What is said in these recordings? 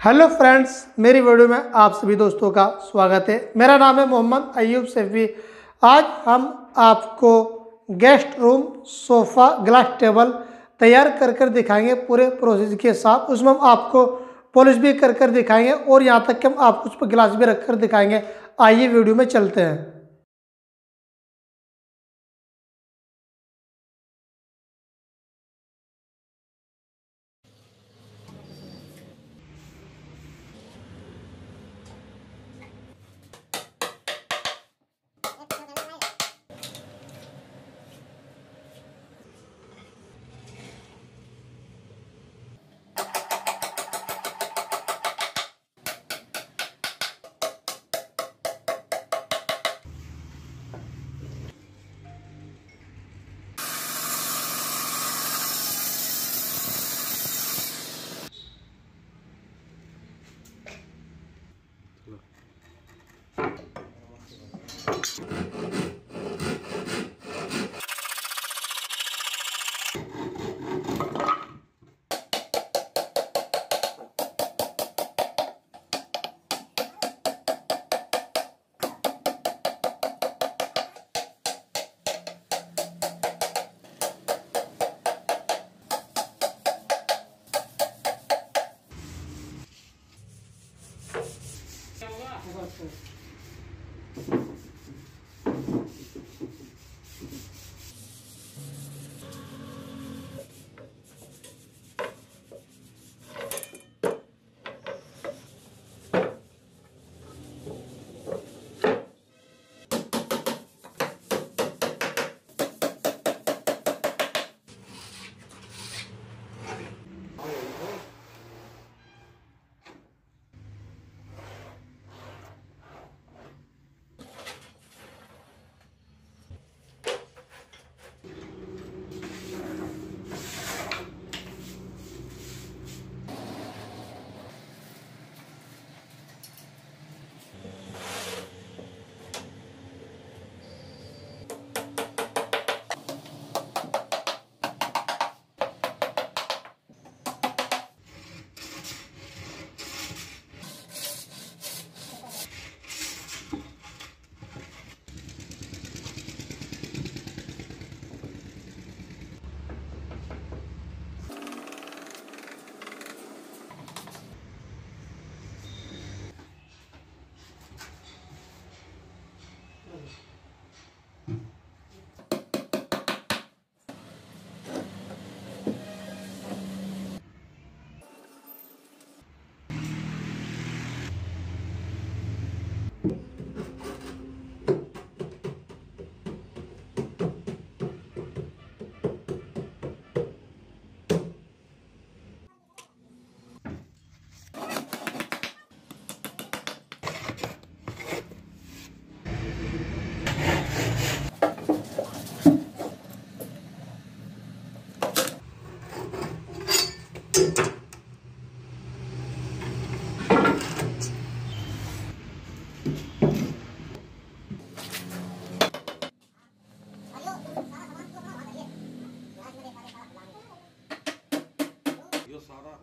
Hello friends मेरी video में आप सभी दोस्तों का स्वागत है। मेरा नाम है मोहम्मद अयूब सेफी। आज हम आपको guest room, sofa, glass table तैयार कर कर दिखाएँगे पूरे प्रोसेस के साथ। उसमें हम आपको पॉलिश भी कर कर दिखाएँगे और यहाँ तक कि हम आपको उस पर गिलास भी रख कर दिखाएँगे। आइए वीडियो में चलते हैं। Thank you. Yo Sara.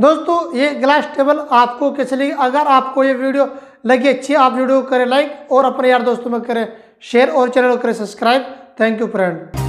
दोस्तों, ये ग्लास टेबल आपको कैसे लगी? अगर आपको ये वीडियो लगी, अच्छी, आप वीडियो को करें लाइक और अपने यार दोस्तों में करें शेयर और चैनल को करें सब्सक्राइब थैंक यू फ्रेंड